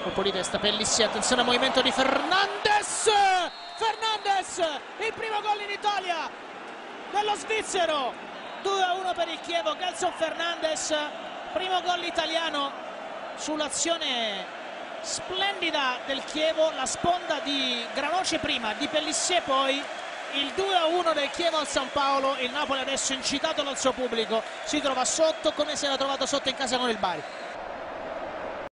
colpo di testa Pellissi attenzione al movimento di Fernandez Fernandez il primo gol in Italia dello svizzero. 2-1 per il Chievo Gelson Fernandez primo gol italiano sull'azione splendida del Chievo la sponda di Granoce prima di Pellissier poi il 2-1 del Chievo al San Paolo il Napoli adesso incitato dal suo pubblico si trova sotto come si era trovato sotto in casa con il Bari.